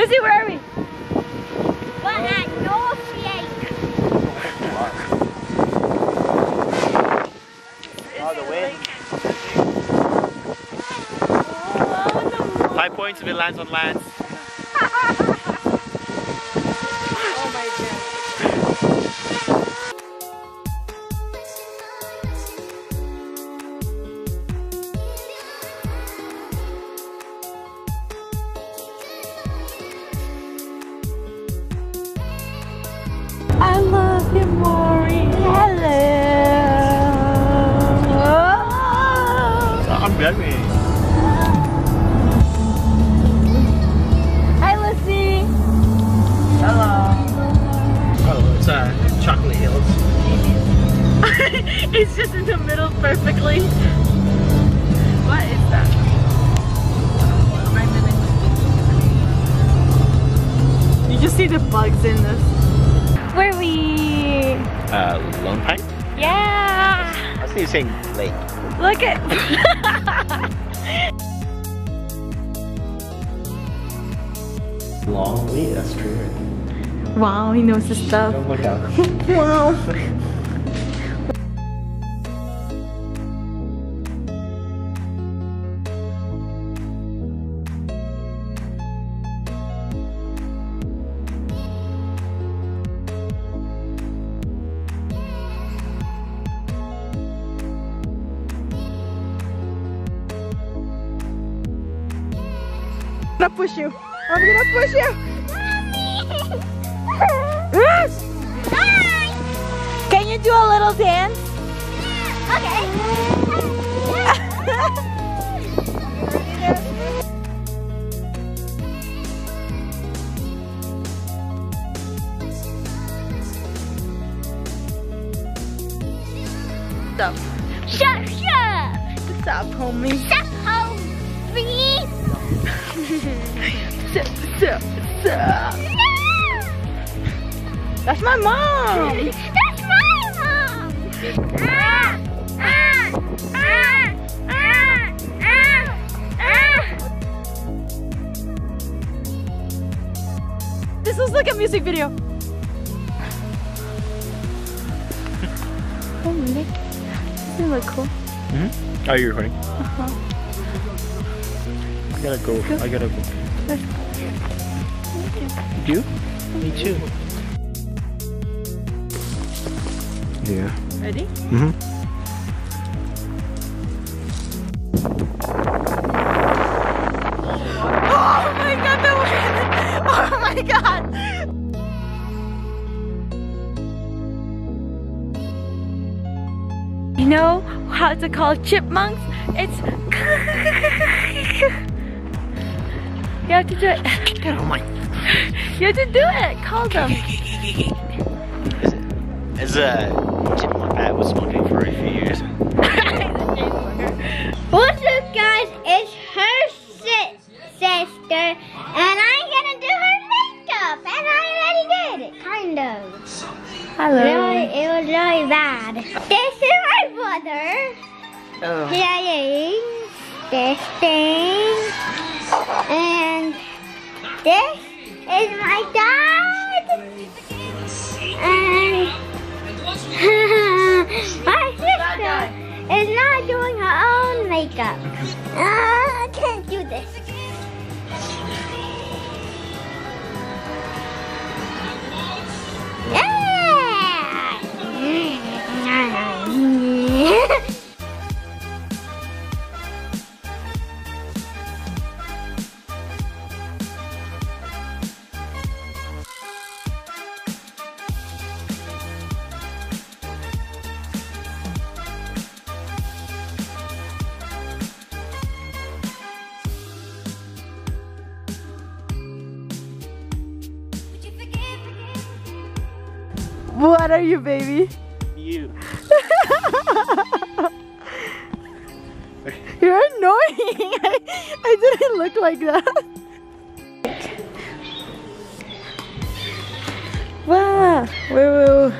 Lucy, where are we? We're at Norfolk. Oh, the wind. Five points if it lands on lands. I love you, Maury. Hello. I'm very. Hi, Lucy. Oh, it's uh, Chocolate Hills. it's just in the middle perfectly. What is that? You just see the bugs in this. Where we? Uh, Lone Pine? Yeah. I see you saying lake. Look at. Long wait, that's true. wow, he knows his stuff. Don't look out. Wow. Gonna push you. I'm gonna push you. Yes. Can you do a little dance? Stop. Shut up. Stop, homie. Step home, please. Stop, stop, stop. That's my mom. That's my mom. Ah, ah, ah, ah, ah, ah. This looks like a music video. oh, Nick. Doesn't it look cool? Oh, you're recording? I gotta go. I gotta go. You? Me too. Yeah. Ready? Mm-hmm. Oh my god! Oh my god! You know how to call chipmunks? It's You have to do it. Get on my. You have to do it. Call them. As a chipmunk, I was smoking for a few years. What's up, guys? It's her si- sister, and I'm gonna do her makeup, and I already did it, kind of. Hello. Really, it was really bad. This is my brother. Oh. Playing this thing, and this is my dad, and my sister is not doing her own makeup. Ah, I can't do this. What are you, baby? You. You're annoying. I, I didn't look like that. Wow.